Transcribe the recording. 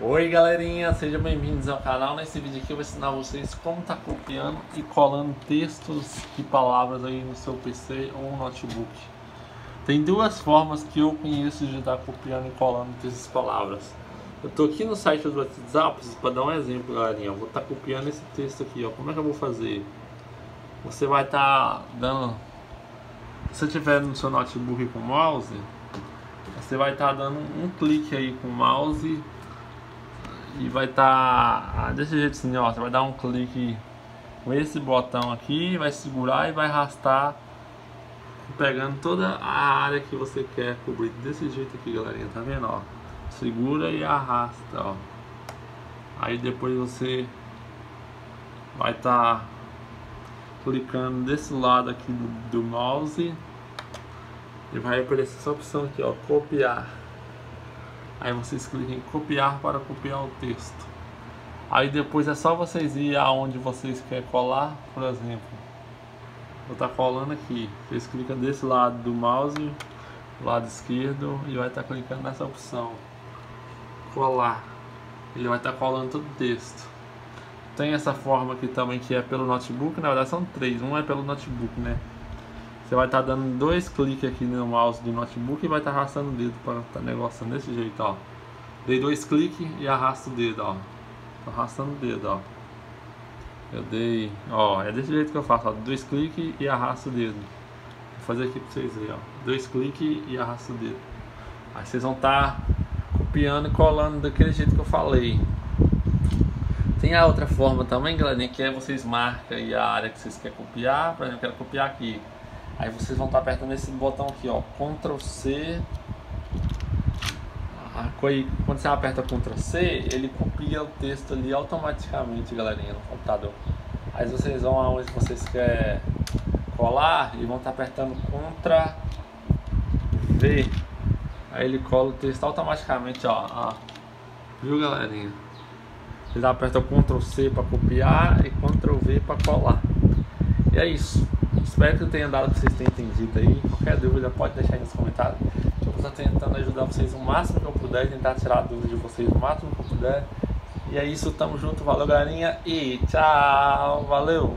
Oi galerinha, sejam bem-vindos ao canal. Nesse vídeo aqui eu vou ensinar vocês como tá copiando e colando textos e palavras aí no seu PC ou notebook. Tem duas formas que eu conheço de estar copiando e colando textos e palavras. Eu tô aqui no site do WhatsApp para dar um exemplo, galerinha. Eu vou estar tá copiando esse texto aqui, ó. Como é que eu vou fazer? Você vai estar tá dando se você tiver no seu notebook com mouse, você vai estar tá dando um clique aí com o mouse e vai estar tá, desse jeito assim, ó, você vai dar um clique com esse botão aqui, vai segurar e vai arrastar pegando toda a área que você quer cobrir desse jeito aqui, galerinha, tá vendo, ó? Segura e arrasta, ó. Aí depois você vai estar tá clicando desse lado aqui do, do mouse e vai aparecer essa opção aqui, ó, copiar. Aí vocês clicam em copiar para copiar o texto. Aí depois é só vocês ir aonde vocês querem colar, por exemplo. Vou estar tá colando aqui. Vocês clicam desse lado do mouse, lado esquerdo, e vai estar tá clicando nessa opção. Colar. Ele vai estar tá colando todo o texto. Tem essa forma aqui também que é pelo notebook, na verdade são três, um é pelo notebook, né? Você vai estar tá dando dois cliques aqui no mouse do notebook e vai estar tá arrastando o dedo para estar tá negociando desse jeito, ó. Dei dois cliques e arrasto o dedo, ó. Tô arrastando o dedo, ó. Eu dei, ó, é desse jeito que eu faço, ó. Dois cliques e arrasto o dedo. Vou fazer aqui para vocês verem, ó. Dois cliques e arrasto o dedo. Aí vocês vão estar tá copiando e colando daquele jeito que eu falei. Tem a outra forma também, galerinha, que é vocês marcam aí a área que vocês querem copiar. Por exemplo, eu quero copiar aqui. Aí vocês vão estar apertando esse botão aqui, ó, Ctrl C. Quando você aperta Ctrl C, ele copia o texto ali automaticamente, galerinha, no computador. Aí vocês vão aonde vocês querem colar e vão estar apertando Ctrl V. Aí ele cola o texto automaticamente, ó. ó. Viu, galerinha? Vocês apertam Ctrl C para copiar e Ctrl V para colar. E é isso. Espero que eu tenha dado para vocês terem entendido aí. Qualquer dúvida pode deixar aí nos comentários. Eu estar tentando ajudar vocês o máximo que eu puder, tentar tirar a dúvida de vocês o máximo que eu puder. E é isso, tamo junto, valeu galerinha e tchau, valeu!